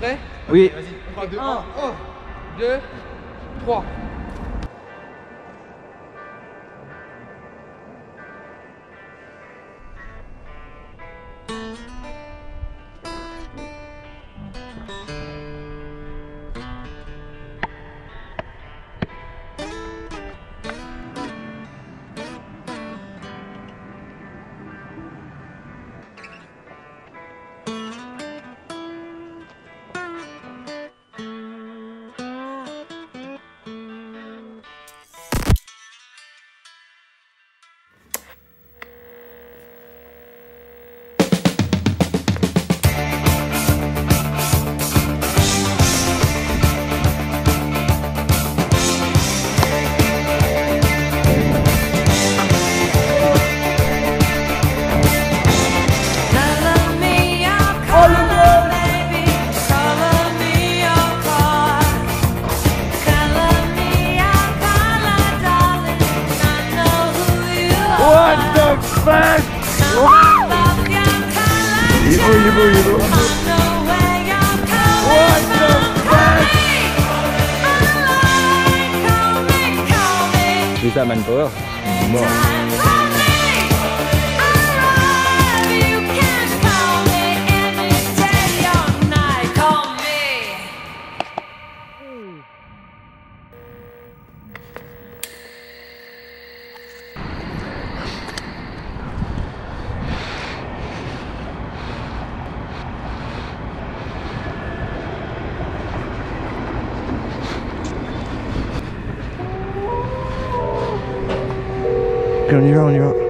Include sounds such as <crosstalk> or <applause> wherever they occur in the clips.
Prêt? Oui. Vas-y, on part de 1, 2, 3. Il est beau, il est beau, il est beau. What the fuck? C'est ça, Manpower. Mort. Et on y va, on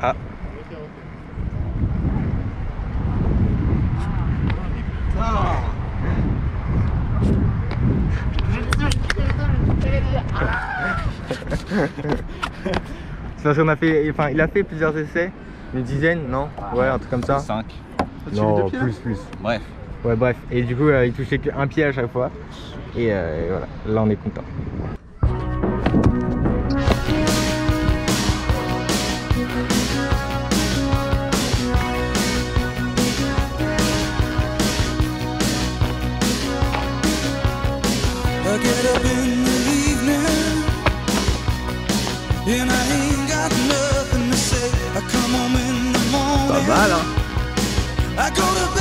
<laughs> C'est parce qu'on a fait, enfin, il a fait plusieurs essais, une dizaine, non? Ouais, un truc comme ça. 5. Non, plus, plus. Bref. Ouais, bref. Et du coup, euh, il touchait qu'un pied à chaque fois. Et, euh, et voilà, là, on est content. I get up in the evening and I ain't got nothing to say. I come home in the morning. mal, hein I go to bed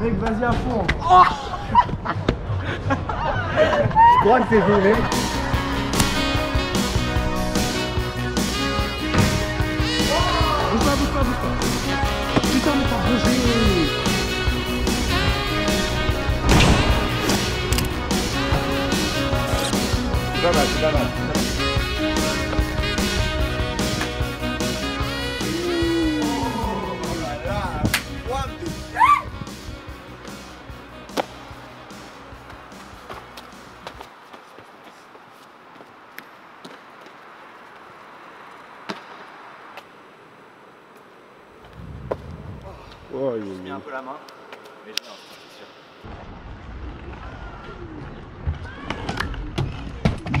Mec, vas-y à fond. Je crois que c'est filmé. Bouge pas, bouge pas, bouge pas. Putain, mais t'as bougé. C'est pas mal, c'est pas mal. Un peu la main. Mais je c'est sûr.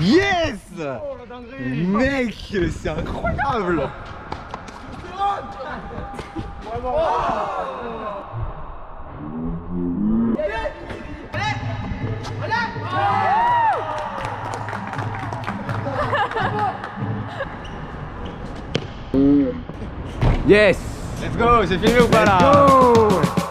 Yes! Mec, c'est incroyable! Yes Let's go, c'est filmé ou pas là Go